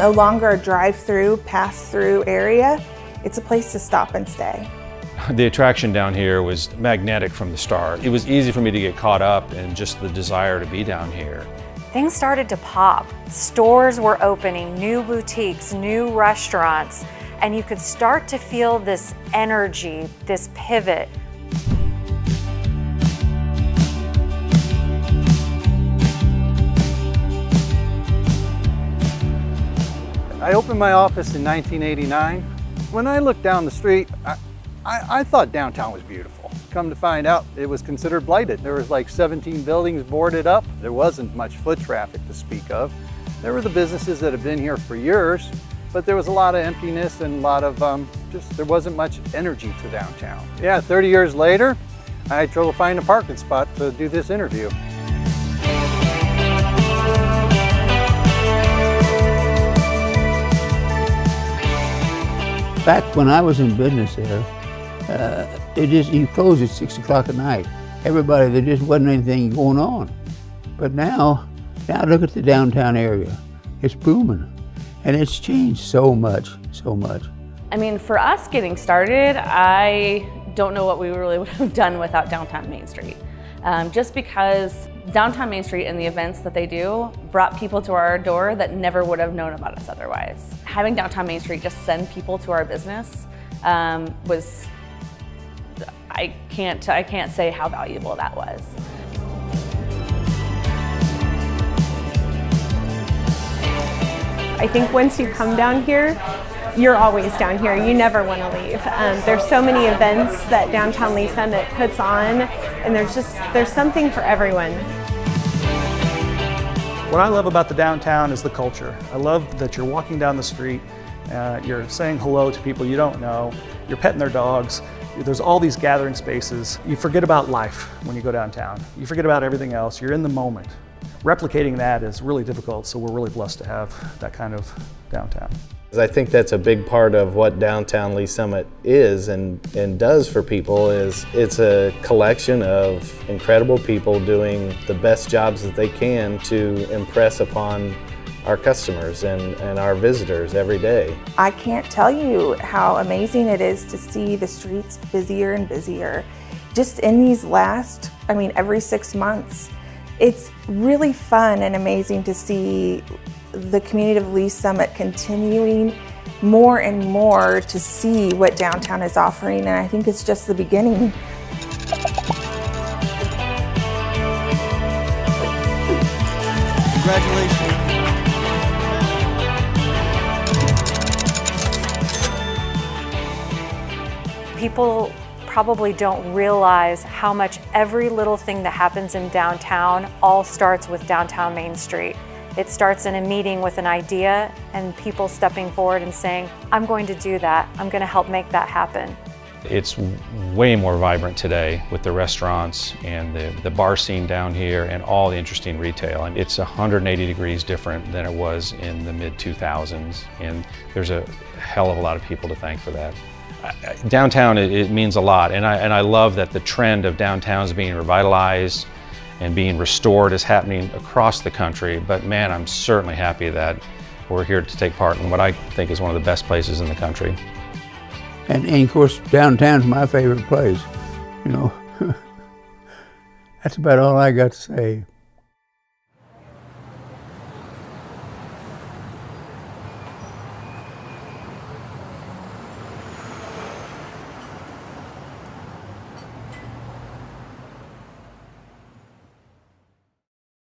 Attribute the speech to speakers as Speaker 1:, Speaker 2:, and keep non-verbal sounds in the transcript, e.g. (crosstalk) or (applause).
Speaker 1: no longer a drive-through, pass-through area. It's a place to stop and stay. (laughs)
Speaker 2: The attraction down here was magnetic from the start. It was easy for me to get caught up in just the desire to be down here.
Speaker 3: Things started to pop. Stores were opening, new boutiques, new restaurants, and you could start to feel this energy, this pivot.
Speaker 4: I opened my office in 1989. When I looked down the street, I, I, I, thought downtown was beautiful. Come to find out, it was considered blighted. There was like 17 buildings boarded up. There wasn't much foot traffic to speak of. There were the businesses that have been here for years, but there was a lot of emptiness and a lot of um, just, there wasn't much energy to downtown. Yeah, 30 years later, I had trouble finding a parking spot to do this interview.
Speaker 5: Back when I was in business there, uh, it just you closed at six o'clock at night. Everybody, there just wasn't anything going on. But now, now look at the downtown area. It's booming, and it's changed so much, so much.
Speaker 6: I mean, for us getting started, I don't know what we really (laughs) would have done without downtown Main Street. Um, just because downtown Main Street and the events that they do brought people to our door that never would have known about us otherwise. Having downtown Main Street just send people to our business um, was, I can't, I can't say how valuable that was.
Speaker 7: I think once you come down here, you're always down here. You never want to leave. Um, there's so many events that Downtown Lee's Summit puts on, and there's just there's something for everyone.
Speaker 8: What I love about the downtown is the culture. I love that you're walking down the street, uh, you're saying hello to people you don't know, you're petting their dogs. There's all these gathering spaces. You forget about life when you go downtown. You forget about everything else. You're in the moment. Replicating that is really difficult, so we're really blessed to have that kind of downtown.
Speaker 9: I think that's a big part of what downtown Lee's Summit is and, and does for people is it's a collection of incredible people doing the best jobs that they can to impress upon our customers and, and our visitors every day.
Speaker 1: I can't tell you how amazing it is to see the streets busier and busier. Just in these last, I mean, every six months, it's really fun and amazing to see the community of Lee's Summit continuing more and more to see what downtown is offering, and I think it's just the beginning.
Speaker 4: Congratulations.
Speaker 3: People probably don't realize how much every little thing that happens in downtown all starts with downtown Main Street. It starts in a meeting with an idea and people stepping forward and saying, I'm going to do that. I'm going to help make that happen.
Speaker 2: It's way more vibrant today with the restaurants and the, the bar scene down here and all the interesting retail. And it's 180 degrees different than it was in the mid 2000s. And there's a hell of a lot of people to thank for that. Downtown, it, it means a lot. And I, and I love that the trend of downtowns being revitalized, and being restored is happening across the country. But man, I'm certainly happy that we're here to take part in what I think is one of the best places in the country.
Speaker 5: And, and of course, downtown's my favorite place. You know, (laughs) that's about all I got to say.